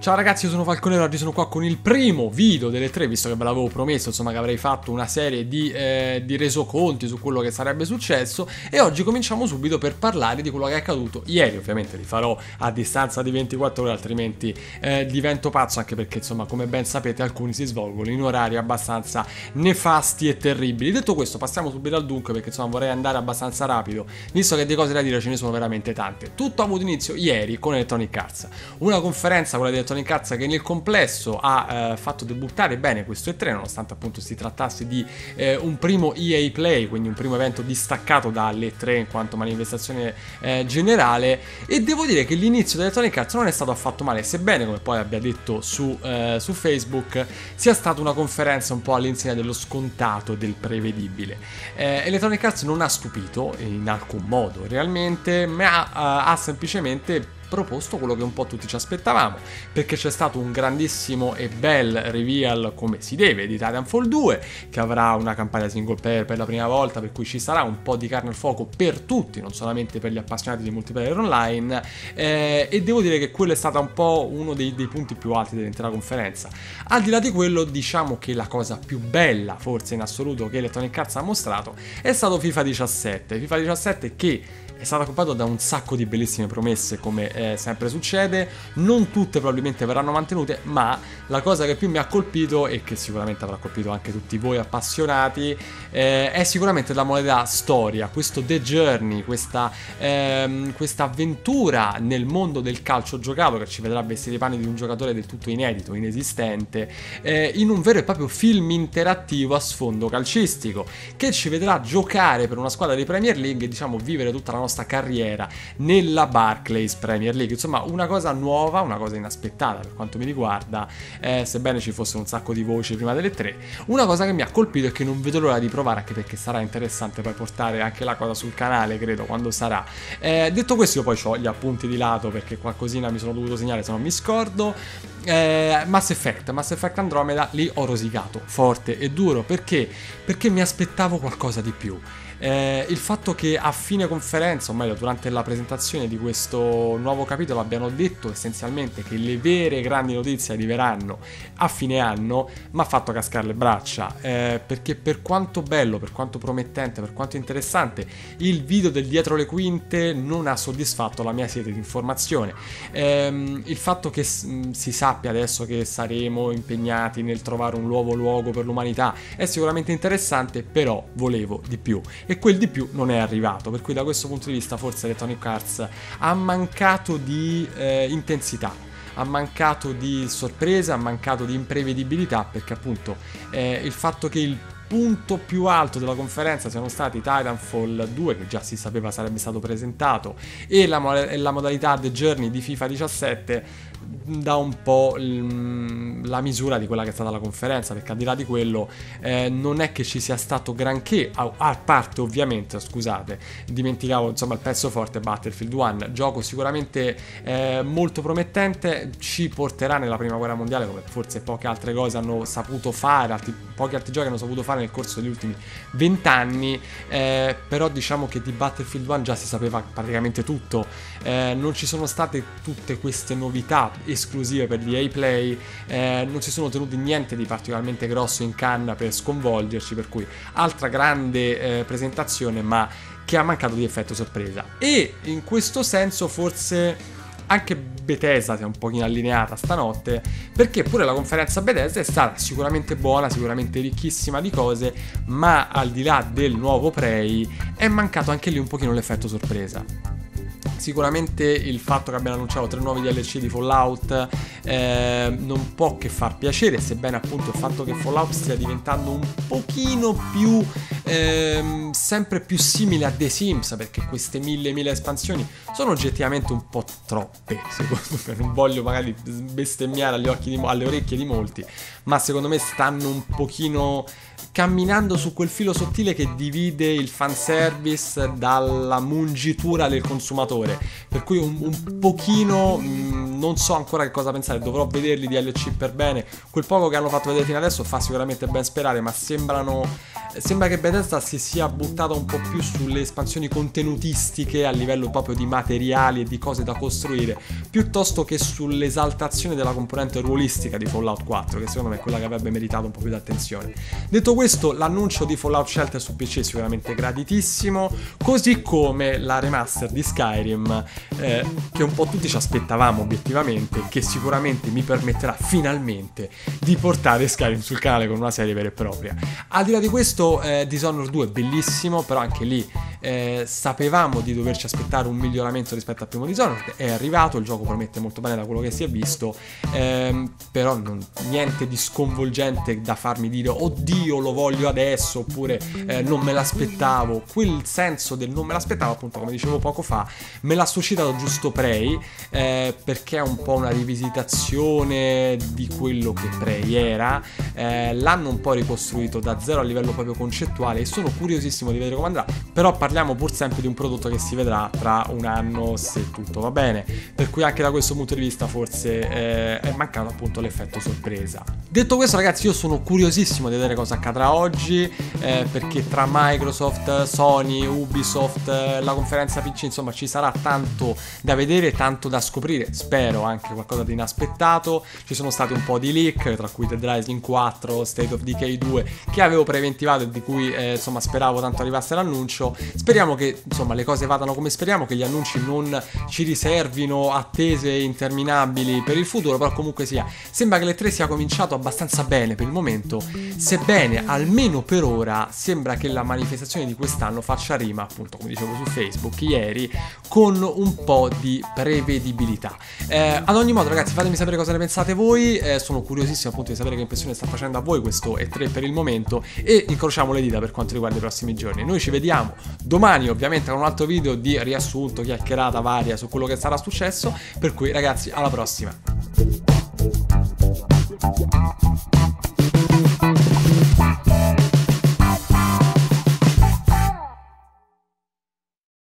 Ciao ragazzi, io sono Falconero, oggi sono qua con il primo video delle tre, visto che ve l'avevo promesso, insomma, che avrei fatto una serie di, eh, di, resoconti su quello che sarebbe successo e oggi cominciamo subito per parlare di quello che è accaduto ieri, ovviamente li farò a distanza di 24 ore, altrimenti eh, divento pazzo, anche perché, insomma, come ben sapete, alcuni si svolgono in orari abbastanza nefasti e terribili. Detto questo, passiamo subito al dunque, perché, insomma, vorrei andare abbastanza rapido, visto che di cose da dire ce ne sono veramente tante. Tutto ha avuto inizio ieri con Electronic Arts, una conferenza, quella di Electronic Arts che nel complesso ha eh, fatto debuttare bene questo E3 nonostante appunto si trattasse di eh, un primo EA Play quindi un primo evento distaccato dall'E3 in quanto manifestazione eh, generale. E devo dire che l'inizio dell'Electronic Arts non è stato affatto male sebbene come poi abbia detto su, eh, su Facebook sia stata una conferenza un po' all'insegna dello scontato e del prevedibile. Eh, Electronic Arts non ha stupito in alcun modo realmente ma ha, ha semplicemente proposto quello che un po' tutti ci aspettavamo, perché c'è stato un grandissimo e bel reveal come si deve di Titanfall 2, che avrà una campagna single player per la prima volta, per cui ci sarà un po' di carne al fuoco per tutti, non solamente per gli appassionati di multiplayer online, eh, e devo dire che quello è stato un po' uno dei, dei punti più alti dell'intera conferenza. Al di là di quello, diciamo che la cosa più bella, forse in assoluto, che Electronic Arts ha mostrato è stato FIFA 17. FIFA 17 che è stato accompagnato da un sacco di bellissime promesse, come eh, sempre succede. Non tutte probabilmente verranno mantenute, ma la cosa che più mi ha colpito e che sicuramente avrà colpito anche tutti voi appassionati eh, è sicuramente la modalità storia, questo The Journey, questa, ehm, questa, avventura nel mondo del calcio giocato che ci vedrà vestire i panni di un giocatore del tutto inedito, inesistente, eh, in un vero e proprio film interattivo a sfondo calcistico che ci vedrà giocare per una squadra di Premier League e diciamo vivere tutta la nostra nostra carriera nella Barclays Premier League. Insomma, una cosa nuova, una cosa inaspettata per quanto mi riguarda, eh, sebbene ci fosse un sacco di voci prima delle tre. Una cosa che mi ha colpito e che non vedo l'ora di provare, anche perché sarà interessante poi portare anche la cosa sul canale, credo, quando sarà. Eh, detto questo, io poi ho gli appunti di lato perché qualcosina mi sono dovuto segnare se non mi scordo. Eh, Mass Effect, Mass Effect Andromeda, lì ho rosicato forte e duro perché? Perché mi aspettavo qualcosa di più. Eh, il fatto che a fine conferenza, o meglio durante la presentazione di questo nuovo capitolo, abbiano detto essenzialmente che le vere grandi notizie arriveranno a fine anno, mi ha fatto cascare le braccia. Eh, perché per quanto bello, per quanto promettente, per quanto interessante, il video del dietro le quinte non ha soddisfatto la mia sede di informazione. Eh, il fatto che si sappia adesso che saremo impegnati nel trovare un nuovo luogo per l'umanità è sicuramente interessante, però volevo di più e quel di più non è arrivato, per cui da questo punto di vista forse Electronic Arts ha mancato di eh, intensità ha mancato di sorpresa, ha mancato di imprevedibilità perché appunto eh, il fatto che il punto più alto della conferenza siano stati Titanfall 2 che già si sapeva sarebbe stato presentato e la, e la modalità The Journey di FIFA 17 dà un po' la misura di quella che è stata la conferenza, perché al di là di quello eh, non è che ci sia stato granché, a, a, parte ovviamente, scusate, dimenticavo insomma il pezzo forte Battlefield 1, gioco sicuramente eh, molto promettente, ci porterà nella prima guerra mondiale come forse poche altre cose hanno saputo fare, altri, pochi altri giochi hanno saputo fare nel corso degli ultimi vent'anni, eh, però diciamo che di Battlefield 1 già si sapeva praticamente tutto, eh, non ci sono state tutte queste novità esclusive per gli A-Play, eh, non si sono tenuti niente di particolarmente grosso in canna per sconvolgerci, per cui altra grande eh, presentazione ma che ha mancato di effetto sorpresa. E in questo senso forse anche Bethesda si è un pochino allineata stanotte, perché pure la conferenza Bethesda è stata sicuramente buona, sicuramente ricchissima di cose, ma al di là del nuovo Prey è mancato anche lì un pochino l'effetto sorpresa. Sicuramente il fatto che abbiano annunciato tre nuovi DLC di Fallout eh, non può che far piacere, sebbene appunto il fatto che Fallout stia diventando un pochino più ehm, sempre più simile a The Sims, perché queste mille mille espansioni sono oggettivamente un po' troppe, secondo me, non voglio magari bestemmiare occhi di, alle orecchie di molti, ma secondo me stanno un pochino camminando su quel filo sottile che divide il fanservice dalla mungitura del consumatore. Per cui un, un pochino mh, mm, non so ancora che cosa pensare, dovrò vederli di LC per bene. Quel poco che hanno fatto vedere fino adesso fa sicuramente ben sperare, ma sembrano sembra che Bethesda si sia buttata un po' più sulle espansioni contenutistiche a livello proprio di materiali e di cose da costruire, piuttosto che sull'esaltazione della componente ruolistica di Fallout 4, che secondo me è quella che avrebbe meritato un po' più di attenzione. Detto questo, l'annuncio di Fallout Shelter su PC è sicuramente graditissimo, così come la remaster di Skyrim, eh, che un po' tutti ci aspettavamo obiettivamente, che sicuramente mi permetterà finalmente di portare Skyrim sul canale con una serie vera e propria. Al di là di questo, eh, Dishonored 2 è bellissimo, però anche lì eh, sapevamo di doverci aspettare un miglioramento rispetto al primo Dishonored, è arrivato, il gioco promette molto bene da quello che si è visto, ehm, però non, niente di sconvolgente da farmi dire oddio lo voglio adesso oppure eh, non me l'aspettavo, quel senso del non me l'aspettavo appunto come dicevo poco fa me l'ha suscitato giusto Prey eh, perché è un po' una rivisitazione di quello che Prey era, eh, l'hanno un po' ricostruito da zero a livello proprio concettuale e sono curiosissimo di vedere come andrà, però parliamo pur sempre di un prodotto che si vedrà tra un anno se tutto va bene, per cui anche da questo punto di vista forse eh, è mancato appunto l'effetto sorpresa. Detto questo ragazzi io sono curiosissimo di vedere cosa accadrà oggi eh, perché tra Microsoft, Sony, Ubisoft, eh, la conferenza PC insomma ci sarà tanto da vedere, tanto da scoprire, spero anche qualcosa di inaspettato, ci sono stati un po' di leak tra cui Dead Rising 4, State of Decay 2 che avevo preventivato e di cui eh, insomma speravo tanto arrivasse l'annuncio Speriamo che insomma le cose vadano come speriamo, che gli annunci non ci riservino attese interminabili per il futuro, però comunque sia, sembra che le 3 sia cominciato abbastanza bene per il momento, sebbene almeno per ora sembra che la manifestazione di quest'anno faccia rima, appunto come dicevo su Facebook ieri, con un po' di prevedibilità. Eh, ad ogni modo ragazzi fatemi sapere cosa ne pensate voi, eh, sono curiosissimo appunto di sapere che impressione sta facendo a voi questo E3 per il momento e incrociamo le dita per quanto riguarda i prossimi giorni. Noi ci vediamo domani ovviamente con un altro video di riassunto, chiacchierata varia su quello che sarà successo, per cui ragazzi alla prossima.